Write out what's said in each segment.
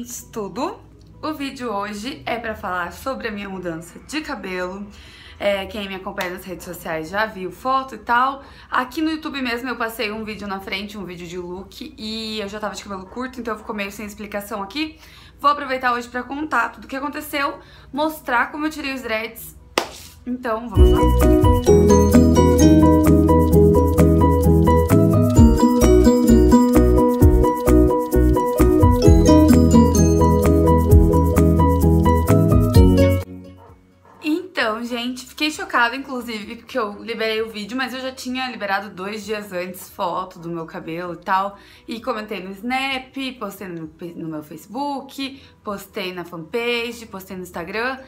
gente, tudo? O vídeo hoje é pra falar sobre a minha mudança de cabelo. É, quem me acompanha nas redes sociais já viu foto e tal. Aqui no YouTube mesmo eu passei um vídeo na frente, um vídeo de look, e eu já tava de cabelo curto, então ficou meio sem explicação aqui. Vou aproveitar hoje pra contar tudo o que aconteceu, mostrar como eu tirei os dreads. Então, vamos lá. Fiquei inclusive, porque eu liberei o vídeo, mas eu já tinha liberado dois dias antes foto do meu cabelo e tal. E comentei no Snap, postei no, no meu Facebook, postei na fanpage, postei no Instagram.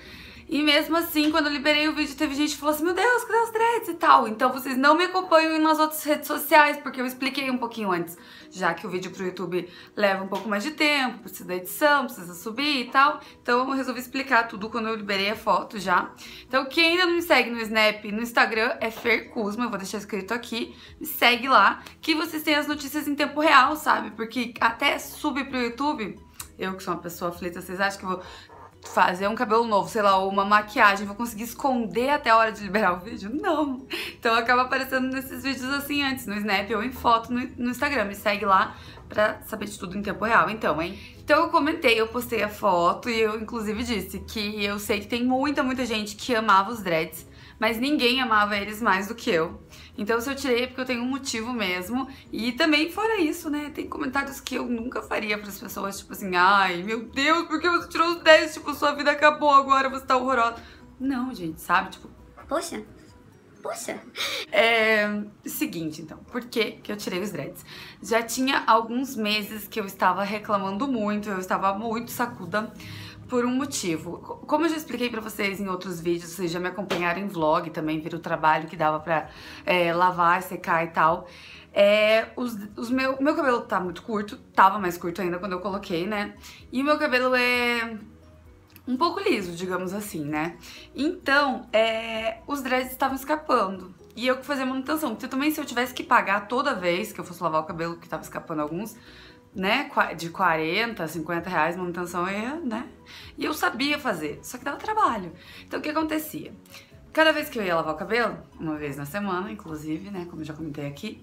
E mesmo assim, quando eu liberei o vídeo, teve gente que falou assim, meu Deus, cadê os dreads e tal? Então vocês não me acompanham nas outras redes sociais, porque eu expliquei um pouquinho antes, já que o vídeo pro YouTube leva um pouco mais de tempo, precisa da edição, precisa subir e tal. Então eu resolvi explicar tudo quando eu liberei a foto já. Então quem ainda não me segue no Snap no Instagram é Fer Kuzma, eu vou deixar escrito aqui, me segue lá, que vocês têm as notícias em tempo real, sabe? Porque até subir pro YouTube eu que sou uma pessoa aflita, vocês acham que eu vou fazer um cabelo novo, sei lá, ou uma maquiagem, vou conseguir esconder até a hora de liberar o vídeo? Não! Então acaba aparecendo nesses vídeos assim antes, no Snap ou em foto no, no Instagram. Me segue lá pra saber de tudo em tempo real, então, hein? Então eu comentei, eu postei a foto e eu inclusive disse que eu sei que tem muita, muita gente que amava os dreads, mas ninguém amava eles mais do que eu. Então se eu tirei é porque eu tenho um motivo mesmo. E também fora isso, né, tem comentários que eu nunca faria para as pessoas, tipo assim, ai, meu Deus, por que você tirou os 10? Tipo, sua vida acabou agora, você tá horrorosa. Não, gente, sabe? Tipo, poxa, Poxa. É. Seguinte, então. Por que, que eu tirei os dreads? Já tinha alguns meses que eu estava reclamando muito, eu estava muito sacuda por um motivo. Como eu já expliquei pra vocês em outros vídeos, vocês já me acompanharam em vlog também, viram o trabalho que dava pra é, lavar, secar e tal. É, os, os meu, meu cabelo tá muito curto, tava mais curto ainda quando eu coloquei, né? E o meu cabelo é um pouco liso, digamos assim, né? Então, é, os dreads estavam escapando. E eu que fazia manutenção. Porque também se eu tivesse que pagar toda vez que eu fosse lavar o cabelo, que tava escapando alguns, né, de 40, 50 reais manutenção ia, né? E eu sabia fazer, só que dava trabalho. Então o que acontecia? Cada vez que eu ia lavar o cabelo, uma vez na semana, inclusive, né, como eu já comentei aqui,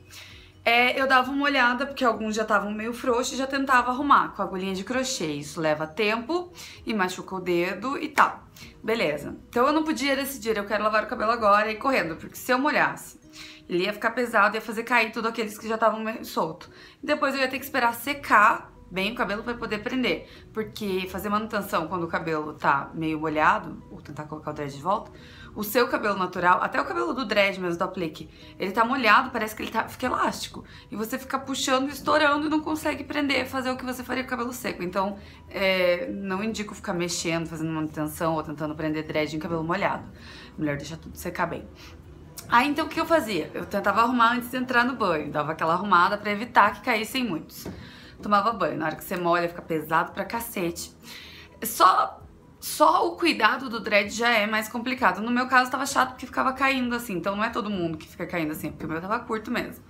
é, eu dava uma olhada, porque alguns já estavam meio frouxos e já tentava arrumar com agulhinha de crochê. Isso leva tempo e machuca o dedo e tal. Beleza. Então eu não podia decidir, eu quero lavar o cabelo agora e ir correndo, porque se eu molhasse ele ia ficar pesado, ia fazer cair tudo aqueles que já estavam meio solto. Depois eu ia ter que esperar secar bem o cabelo para poder prender, porque fazer manutenção quando o cabelo tá meio molhado, tentar colocar o dread de volta, o seu cabelo natural, até o cabelo do dread mesmo, do aplique, ele tá molhado, parece que ele tá, fica elástico. E você fica puxando, estourando e não consegue prender, fazer o que você faria com o cabelo seco. Então, é, não indico ficar mexendo, fazendo manutenção ou tentando prender dread em cabelo molhado. Melhor deixar tudo secar bem. Aí então o que eu fazia? Eu tentava arrumar antes de entrar no banho, dava aquela arrumada para evitar que caíssem muitos. Tomava banho, na hora que você molha fica pesado pra cacete. Só só o cuidado do dread já é mais complicado. No meu caso tava chato porque ficava caindo assim, então não é todo mundo que fica caindo assim, porque o meu tava curto mesmo.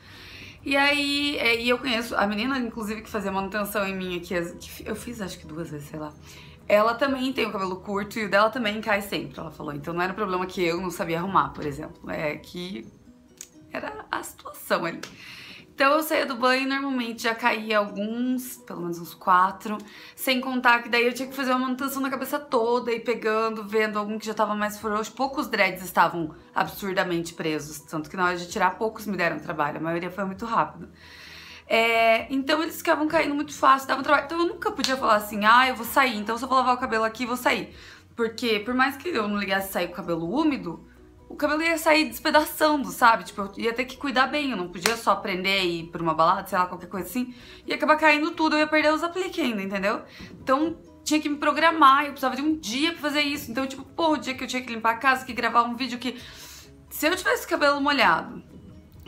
E aí, é, e eu conheço a menina, inclusive, que fazia manutenção em mim aqui, que eu fiz acho que duas vezes, sei lá. Ela também tem o cabelo curto e o dela também cai sempre, ela falou. Então não era problema que eu não sabia arrumar, por exemplo. É que era a situação ali. Então eu saía do banho e normalmente já caía alguns, pelo menos uns quatro, sem contar que daí eu tinha que fazer uma manutenção na cabeça toda e pegando, vendo algum que já tava mais frouxo. Poucos dreads estavam absurdamente presos, tanto que na hora de tirar poucos me deram trabalho, a maioria foi muito rápido. É, então eles ficavam caindo muito fácil, davam trabalho. Então eu nunca podia falar assim, ah, eu vou sair, então eu vou lavar o cabelo aqui, vou sair. Porque por mais que eu não ligasse sair com o cabelo úmido, o cabelo ia sair despedaçando, sabe? Tipo, eu ia ter que cuidar bem, eu não podia só prender e ir pra uma balada, sei lá, qualquer coisa assim. Ia acabar caindo tudo, eu ia perder os apliques ainda, entendeu? Então tinha que me programar, eu precisava de um dia pra fazer isso. Então, tipo, pô, o dia que eu tinha que limpar a casa, que gravar um vídeo que... Se eu tivesse cabelo molhado,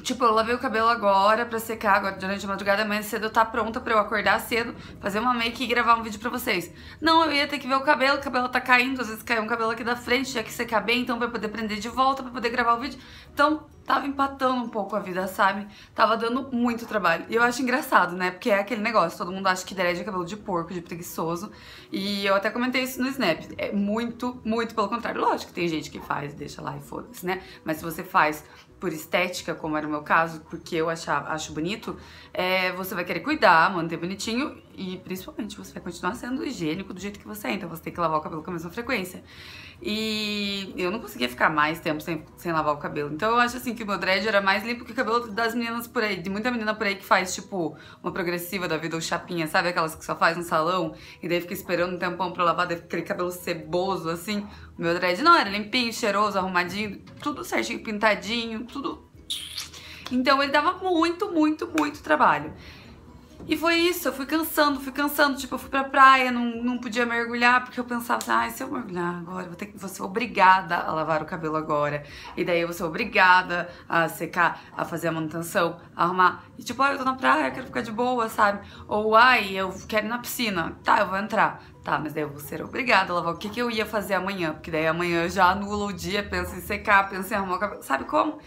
Tipo, eu lavei o cabelo agora pra secar, agora durante a madrugada, amanhã cedo tá pronta pra eu acordar cedo, fazer uma make e gravar um vídeo pra vocês. Não, eu ia ter que ver o cabelo, o cabelo tá caindo, às vezes caiu um cabelo aqui da frente, tinha que secar bem, então pra poder prender de volta, pra poder gravar o vídeo. Então, tava empatando um pouco a vida, sabe? Tava dando muito trabalho. E eu acho engraçado, né? Porque é aquele negócio, todo mundo acha que dread é cabelo de porco, de preguiçoso. E eu até comentei isso no Snap. É muito, muito pelo contrário. Lógico que tem gente que faz, deixa lá e foda-se, né? Mas se você faz por estética, como era o meu caso, porque eu achava, acho bonito, é, você vai querer cuidar, manter bonitinho e principalmente você vai continuar sendo higiênico do jeito que você é, então você tem que lavar o cabelo com a mesma frequência. E eu não conseguia ficar mais tempo sem, sem lavar o cabelo. Então eu acho assim que o meu dread era mais limpo que o cabelo das meninas por aí, de muita menina por aí que faz tipo uma progressiva da vida ou chapinha, sabe? Aquelas que só faz no salão e daí fica esperando um tempão pra lavar, daí aquele cabelo ceboso assim. O meu dread não, era limpinho, cheiroso, arrumadinho, tudo certinho, pintadinho, tudo. Então ele dava muito, muito, muito trabalho. E foi isso, eu fui cansando, fui cansando. Tipo, eu fui pra praia, não, não podia mergulhar, porque eu pensava assim, ai, ah, se eu mergulhar agora, vou, ter, vou ser obrigada a lavar o cabelo agora. E daí eu vou ser obrigada a secar, a fazer a manutenção, a arrumar. E tipo, ai, eu tô na praia, eu quero ficar de boa, sabe? Ou, ai, eu quero ir na piscina. Tá, eu vou entrar. Tá, mas daí eu vou ser obrigada a lavar. O que, que eu ia fazer amanhã? Porque daí amanhã eu já anulo o dia, penso em secar, penso em arrumar o cabelo. Sabe como?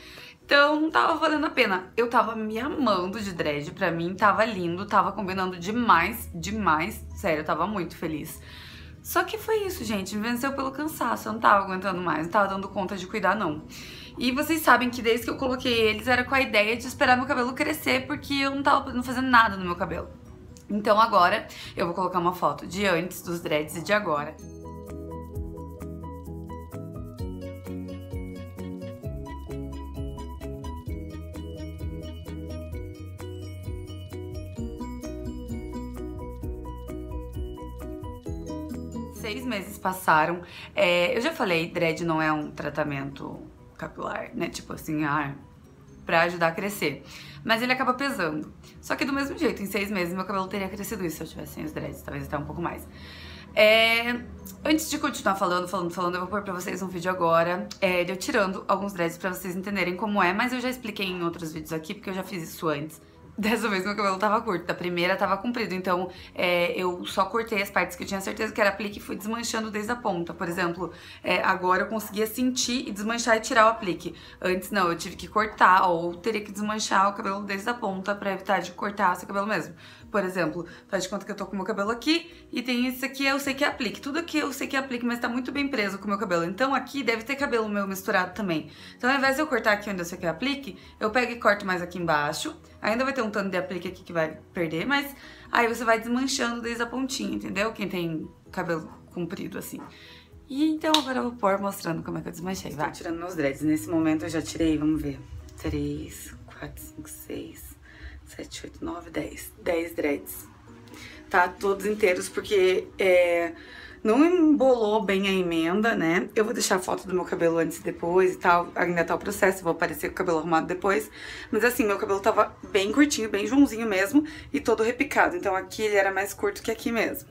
Então não tava valendo a pena. Eu tava me amando de dread, pra mim tava lindo, tava combinando demais, demais. Sério, eu tava muito feliz. Só que foi isso, gente, me venceu pelo cansaço, eu não tava aguentando mais, não tava dando conta de cuidar, não. E vocês sabem que desde que eu coloquei eles era com a ideia de esperar meu cabelo crescer, porque eu não tava fazendo nada no meu cabelo. Então agora eu vou colocar uma foto de antes dos dreads e de agora. seis meses passaram. É, eu já falei, dread não é um tratamento capilar, né? Tipo assim, ah, pra ajudar a crescer. Mas ele acaba pesando. Só que do mesmo jeito, em seis meses meu cabelo teria crescido isso se eu tivesse sem os dreads, talvez até um pouco mais. É, antes de continuar falando, falando, falando, eu vou pôr pra vocês um vídeo agora é, de eu tirando alguns dreads pra vocês entenderem como é, mas eu já expliquei em outros vídeos aqui, porque eu já fiz isso antes. Dessa vez meu cabelo tava curto, da primeira tava comprido, então é, eu só cortei as partes que eu tinha certeza que era aplique e fui desmanchando desde a ponta. Por exemplo, é, agora eu conseguia sentir e desmanchar e tirar o aplique. Antes não, eu tive que cortar ou teria que desmanchar o cabelo desde a ponta pra evitar de cortar seu cabelo mesmo. Por exemplo, faz de conta que eu tô com o meu cabelo aqui e tem esse aqui, eu sei que é aplique. Tudo aqui eu sei que é aplique, mas tá muito bem preso com o meu cabelo. Então aqui deve ter cabelo meu misturado também. Então ao invés de eu cortar aqui onde eu sei que é aplique, eu pego e corto mais aqui embaixo. Ainda vai ter um tanto de aplique aqui que vai perder, mas aí você vai desmanchando desde a pontinha, entendeu? Quem tem cabelo comprido assim. E então agora eu vou pôr mostrando como é que eu desmanchei, vai. Estou tirando meus dreads. Nesse momento eu já tirei, vamos ver, 3, 4, 5, 6, 7, 8, 9, 10. 10 dreads. Tá? Todos inteiros, porque é, não embolou bem a emenda, né? Eu vou deixar a foto do meu cabelo antes e depois e tal. Ainda tá o processo, vou aparecer com o cabelo arrumado depois. Mas assim, meu cabelo tava bem curtinho, bem Joãozinho mesmo. E todo repicado. Então aqui ele era mais curto que aqui mesmo,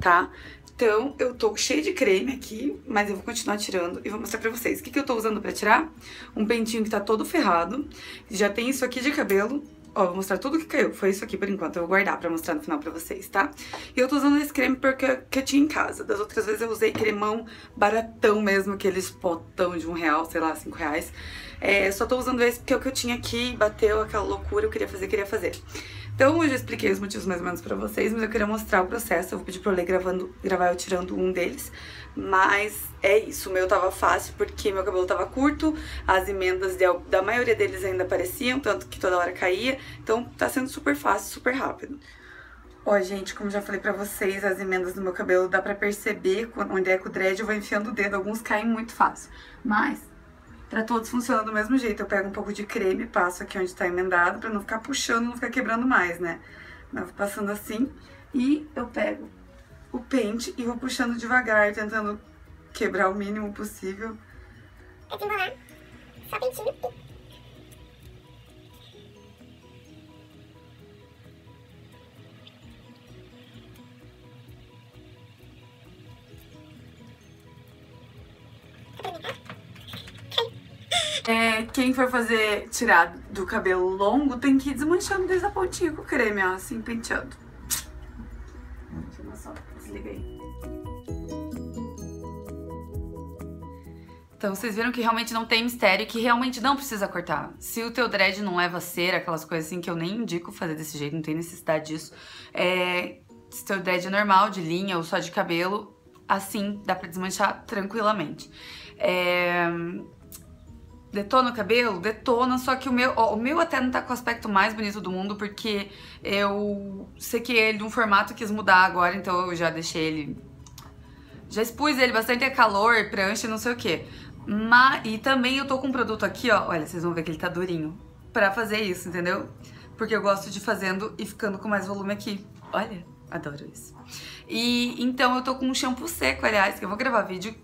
tá? Então, eu tô cheia de creme aqui, mas eu vou continuar tirando e vou mostrar pra vocês. O que, que eu tô usando pra tirar? Um pentinho que tá todo ferrado. Já tem isso aqui de cabelo, Ó, vou mostrar tudo que caiu. Foi isso aqui por enquanto. Eu vou guardar pra mostrar no final pra vocês, tá? E eu tô usando esse creme porque que eu tinha em casa. Das outras vezes eu usei cremão baratão mesmo, aqueles potão de um real, sei lá, cinco reais. É, só tô usando esse porque é o que eu tinha aqui, bateu aquela loucura, eu queria fazer, queria fazer. Então eu já expliquei os motivos mais ou menos pra vocês, mas eu queria mostrar o processo. Eu vou pedir pra eu ler gravando, gravar eu tirando um deles. Mas é isso, o meu tava fácil porque meu cabelo tava curto, as emendas de, da maioria deles ainda apareciam, tanto que toda hora caía. Então tá sendo super fácil, super rápido. Ó, gente, como já falei pra vocês, as emendas do meu cabelo dá pra perceber onde é que o dread eu vou enfiando o dedo. Alguns caem muito fácil, mas pra todos funciona do mesmo jeito. Eu pego um pouco de creme, passo aqui onde tá emendado pra não ficar puxando, não ficar quebrando mais, né? Passando assim e eu pego o pente e vou puxando devagar, tentando quebrar o mínimo possível. É desembolar, só pentinho É, quem for fazer tirar do cabelo longo tem que ir desmanchando desde a pontinha com o creme, ó, assim, penteando. Deixa eu só, desliga aí. Então vocês viram que realmente não tem mistério, que realmente não precisa cortar. Se o teu dread não leva cera, aquelas coisas assim que eu nem indico fazer desse jeito, não tem necessidade disso. É, se teu dread é normal, de linha ou só de cabelo, assim dá pra desmanchar tranquilamente. É... Detona o cabelo? Detona, só que o meu, ó, o meu até não tá com o aspecto mais bonito do mundo, porque eu sequei ele de um formato quis mudar agora, então eu já deixei ele. Já expus ele bastante a calor, prancha, não sei o que. Mas, e também eu tô com um produto aqui, ó. Olha, vocês vão ver que ele tá durinho. Pra fazer isso, entendeu? Porque eu gosto de fazendo e ficando com mais volume aqui. Olha, adoro isso. E então eu tô com um shampoo seco, aliás, que eu vou gravar vídeo,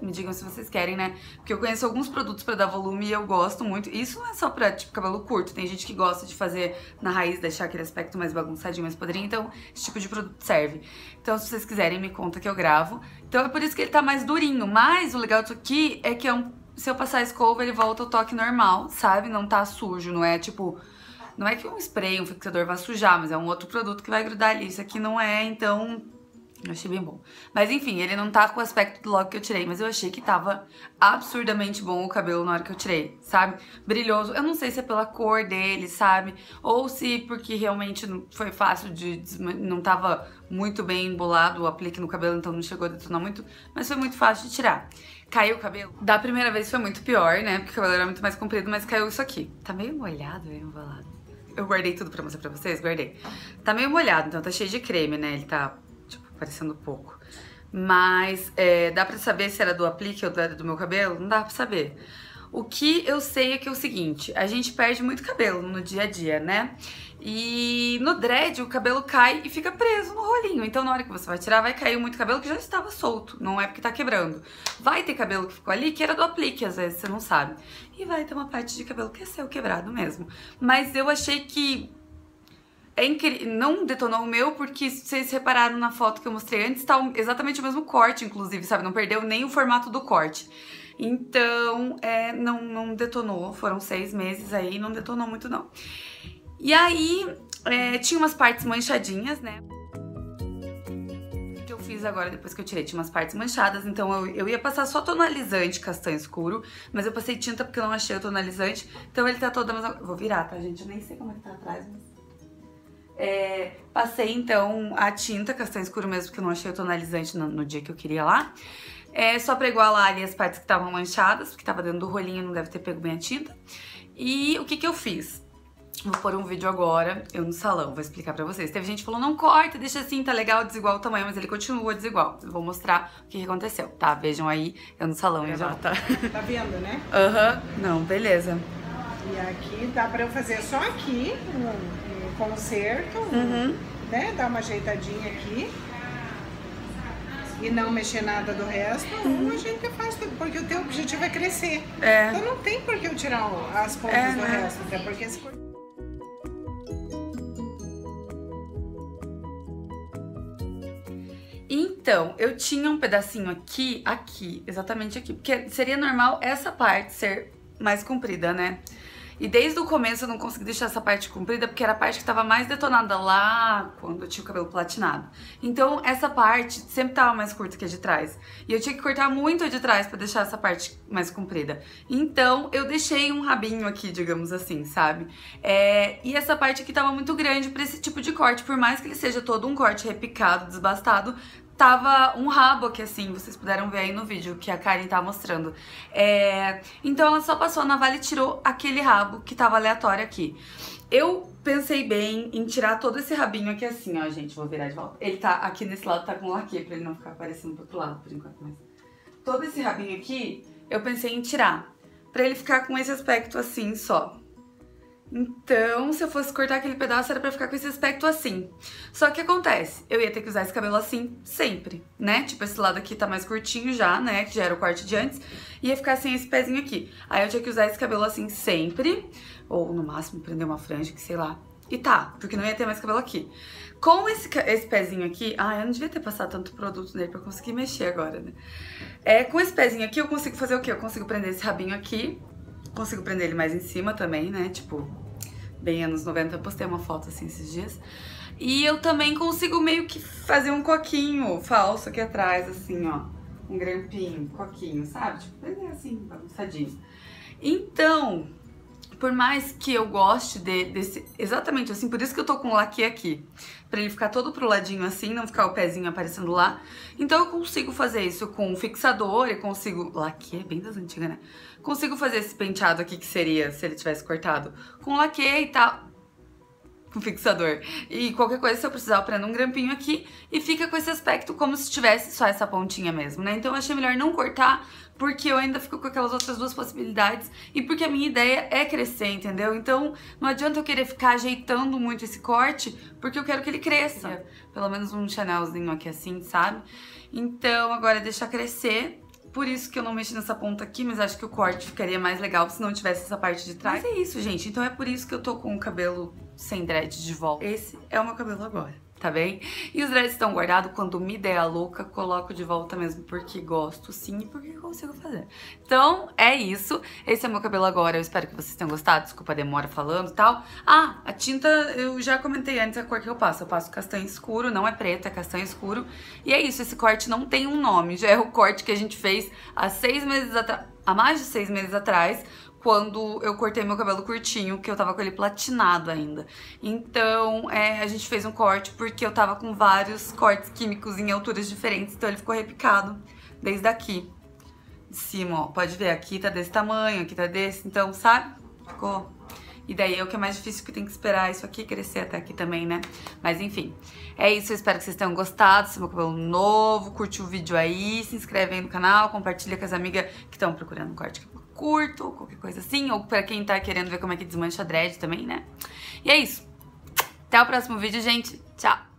me digam se vocês querem, né? Porque eu conheço alguns produtos pra dar volume e eu gosto muito. Isso não é só pra, tipo, cabelo curto. Tem gente que gosta de fazer na raiz, deixar aquele aspecto mais bagunçadinho, mais podrinho. Então, esse tipo de produto serve. Então, se vocês quiserem, me conta que eu gravo. Então, é por isso que ele tá mais durinho. Mas o legal disso aqui é que é um, se eu passar a escova, ele volta ao toque normal, sabe? Não tá sujo, não é, tipo... Não é que um spray, um fixador vai sujar, mas é um outro produto que vai grudar ali. Isso aqui não é, então eu achei bem bom. Mas enfim, ele não tá com o aspecto do logo que eu tirei, mas eu achei que tava absurdamente bom o cabelo na hora que eu tirei, sabe? Brilhoso. Eu não sei se é pela cor dele, sabe? Ou se porque realmente foi fácil de... não tava muito bem embolado o aplique no cabelo, então não chegou a detonar muito, mas foi muito fácil de tirar. Caiu o cabelo. Da primeira vez foi muito pior, né? Porque o cabelo era muito mais comprido, mas caiu isso aqui. Tá meio molhado, meio embolado. Eu guardei tudo pra mostrar pra vocês, guardei. Tá meio molhado, então tá cheio de creme, né? Ele tá parecendo pouco. Mas é, dá pra saber se era do aplique ou do meu cabelo? Não dá pra saber. O que eu sei é que é o seguinte, a gente perde muito cabelo no dia a dia, né? E no dread o cabelo cai e fica preso no rolinho. Então na hora que você vai tirar, vai cair muito cabelo que já estava solto. Não é porque tá quebrando. Vai ter cabelo que ficou ali que era do aplique, às vezes você não sabe. E vai ter uma parte de cabelo que é seu quebrado mesmo. Mas eu achei que é incrível. Não detonou o meu, porque vocês repararam na foto que eu mostrei antes, tá exatamente o mesmo corte, inclusive, sabe? Não perdeu nem o formato do corte. Então, é, não, não detonou. Foram seis meses aí, não detonou muito, não. E aí, é, tinha umas partes manchadinhas, né? Que eu fiz agora, depois que eu tirei, tinha umas partes manchadas. Então, eu, eu ia passar só tonalizante castanho escuro. Mas eu passei tinta porque eu não achei o tonalizante. Então, ele tá todo... Vou virar, tá, gente? Eu nem sei como é que tá atrás, mas... É, passei então a tinta castanho escuro mesmo, porque eu não achei o tonalizante no, no dia que eu queria lá. É, só pra igualar ali as partes que estavam manchadas, porque tava dentro do rolinho, não deve ter pego bem a tinta. E o que que eu fiz? Vou pôr um vídeo agora, eu no salão, vou explicar pra vocês. Teve gente que falou, não corta, deixa assim, tá legal, desigual o tamanho, mas ele continua desigual. Eu vou mostrar o que, aconteceu, tá? Vejam aí, eu no salão é, já. Tá. tá vendo, né? Aham, uhum. não, beleza. E aqui dá pra eu fazer só aqui, conserto, uhum. né? Dar uma ajeitadinha aqui. E não mexer nada do resto, uhum. a gente faz tudo, porque o teu objetivo é crescer. É. Então não tem por que eu tirar as pontas é, do né? resto, até porque esse Então, eu tinha um pedacinho aqui, aqui, exatamente aqui. Porque seria normal essa parte ser mais comprida, né? E desde o começo eu não consegui deixar essa parte comprida porque era a parte que estava mais detonada lá quando eu tinha o cabelo platinado. Então essa parte sempre tava mais curta que a de trás. E eu tinha que cortar muito a de trás para deixar essa parte mais comprida. Então eu deixei um rabinho aqui, digamos assim, sabe? É... E essa parte aqui tava muito grande para esse tipo de corte. Por mais que ele seja todo um corte repicado, desbastado, tava um rabo aqui assim, vocês puderam ver aí no vídeo que a Karen tá mostrando. É, então ela só passou na navalha e tirou aquele rabo que tava aleatório aqui. Eu pensei bem em tirar todo esse rabinho aqui assim, ó, gente, vou virar de volta. Ele tá aqui nesse lado, tá com laque pra ele não ficar aparecendo pro outro lado por enquanto, mas... Todo esse rabinho aqui, eu pensei em tirar, pra ele ficar com esse aspecto assim só. Então, se eu fosse cortar aquele pedaço, era pra ficar com esse aspecto assim. Só que acontece, eu ia ter que usar esse cabelo assim sempre, né? Tipo, esse lado aqui tá mais curtinho já, né? Que já era o corte de antes. Ia ficar sem esse pezinho aqui. Aí eu tinha que usar esse cabelo assim sempre. Ou, no máximo, prender uma franja, que sei lá. E tá, porque não ia ter mais cabelo aqui. Com esse, esse pezinho aqui... Ah, eu não devia ter passado tanto produto nele pra conseguir mexer agora, né? É, com esse pezinho aqui, eu consigo fazer o quê? Eu consigo prender esse rabinho aqui Consigo prender ele mais em cima também, né? Tipo, bem anos 90, eu postei uma foto assim esses dias. E eu também consigo meio que fazer um coquinho falso aqui atrás, assim, ó. um grampinho, coquinho, sabe? Tipo, é assim, bagunçadinho. Então, por mais que eu goste de, desse. Exatamente assim, por isso que eu tô com o laque aqui. Pra ele ficar todo pro ladinho assim, não ficar o pezinho aparecendo lá. Então eu consigo fazer isso com fixador e consigo. Laque é bem das antigas, né? Consigo fazer esse penteado aqui que seria se ele tivesse cortado com laque e tal com fixador. E qualquer coisa, se eu precisar, eu prendo um grampinho aqui e fica com esse aspecto como se tivesse só essa pontinha mesmo, né? Então eu achei melhor não cortar, porque eu ainda fico com aquelas outras duas possibilidades e porque a minha ideia é crescer, entendeu? Então não adianta eu querer ficar ajeitando muito esse corte, porque eu quero que ele cresça. Pelo menos um chanelzinho aqui assim, sabe? Então agora deixar crescer por isso que eu não mexi nessa ponta aqui, mas acho que o corte ficaria mais legal se não tivesse essa parte de trás. Mas é isso, gente. Então é por isso que eu tô com o cabelo sem dread de volta. Esse é o meu cabelo agora tá bem? E os dreads estão guardados, quando me der a louca, coloco de volta mesmo, porque gosto sim e porque consigo fazer. Então, é isso. Esse é meu cabelo agora, eu espero que vocês tenham gostado, desculpa a demora falando e tal. Ah, a tinta, eu já comentei antes a cor que eu passo, eu passo castanho escuro, não é preto, é castanho escuro. E é isso, esse corte não tem um nome, já é o corte que a gente fez há seis meses atrás, há mais de seis meses atrás, quando eu cortei meu cabelo curtinho, que eu tava com ele platinado ainda. Então, é, a gente fez um corte porque eu tava com vários cortes químicos em alturas diferentes, então ele ficou repicado desde aqui. De cima, ó, pode ver, aqui tá desse tamanho, aqui tá desse, então, sabe? Ficou... E daí é o que é mais difícil que tem que esperar isso aqui crescer até aqui também, né? Mas enfim, é isso, eu espero que vocês tenham gostado, se é meu cabelo novo, curte o vídeo aí, se inscreve aí no canal, compartilha com as amigas que estão procurando um corte curto, qualquer coisa assim, ou pra quem tá querendo ver como é que desmancha dread também, né? E é isso. Até o próximo vídeo, gente. Tchau!